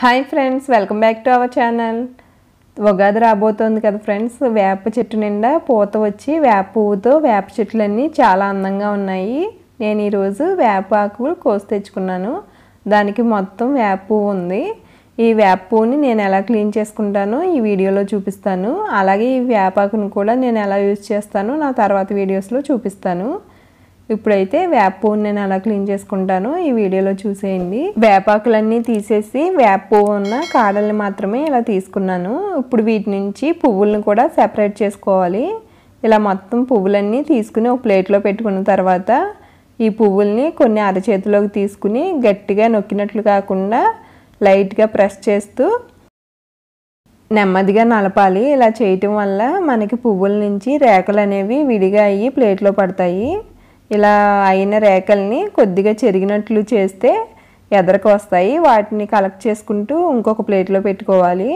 Hi friends welcome back to our channel. Ugadi రాబోతోంది కదా friends వేప చెట్టు నిండా పూత వచ్చి వేప పువ్వుతో వేప చెట్లన్నీ చాలా అందంగా ఉన్నాయి. నేను ఈరోజు వేప ఆకులు కోసి తెచ్చుకున్నాను. దానికి మొత్తం వేప పువ్వు ఉంది. ఈ వేప పువ్వుని నేను ఎలా క్లీన్ చేసుకుంటానో ఈ వీడియోలో చూపిస్తాను. అలాగే ఈ వేపాకును కూడా నేను ఎలా యూజ్ చేస్తానో నా తర్వాత వీడియోస్లో చూపిస్తాను. ఇప్పుడైతే వేప పువ్వుని నేను అలా క్లీన్ చేసుకుంటాను. ఈ వీడియోలో చూసేయండి. వేపాకులన్నీ తీసేసి వేప పువ్వు ఉన్న కాడల్ని మాత్రమే ఇలా తీసుకున్నాను. ఇప్పుడు వీటి నుంచి పువ్వులను కూడా సెపరేట్ చేసుకోవాలి. ఇలా మొత్తం పువ్వులన్నీ తీసుకుని ఒక ప్లేట్లో పెట్టుకున్న తర్వాత ఈ పువ్వుల్ని కొన్ని అరచేతిలోకి తీసుకుని గట్టిగా నొక్కినట్లు కాకుండా లైట్గా ప్రెస్ చేస్తూ నెమ్మదిగా నలపాలి. ఇలా చేయటం వల్ల మనకి పువ్వుల నుంచి రేకలు అనేవి విడిగా అయ్యి ప్లేట్లో పడతాయి. ఇలా అయిన రేఖల్ని కొద్దిగా చెరిగినట్లు చేస్తే ఎదరకు వస్తాయి వాటిని కలెక్ట్ చేసుకుంటూ ఇంకొక ప్లేట్లో పెట్టుకోవాలి.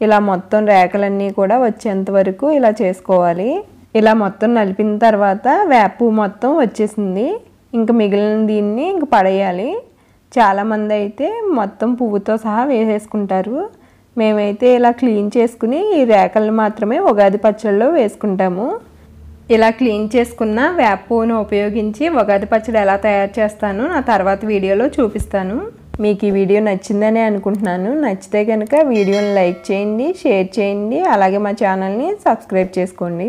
ఇలా మొత్తం రేఖలన్నీ కూడా వచ్చేంత వరకు ఇలా చేసుకోవాలి. ఇలా మొత్తం నలిపిన తర్వాత వేపు మొత్తం వచ్చేసింది. ఇంకా మిగిలిన దీన్ని ఇంక పడేయాలి. చాలామంది అయితే మొత్తం పువ్వుతో సహా వేసేసుకుంటారు. మేమైతే ఇలా క్లీన్ చేసుకుని ఈ రేఖలను మాత్రమే ఉగాది పచ్చళ్ళలో వేసుకుంటాము. ఇలా క్లీన్ చేసుకున్న వేప ఉపయోగించి ఉగాది పచ్చడి ఎలా తయారు చేస్తాను నా తర్వాత వీడియోలో చూపిస్తాను. మీకు ఈ వీడియో నచ్చిందని అనుకుంటున్నాను. నచ్చితే కనుక వీడియోని లైక్ చేయండి షేర్ చేయండి అలాగే మా ఛానల్ని సబ్స్క్రైబ్ చేసుకోండి.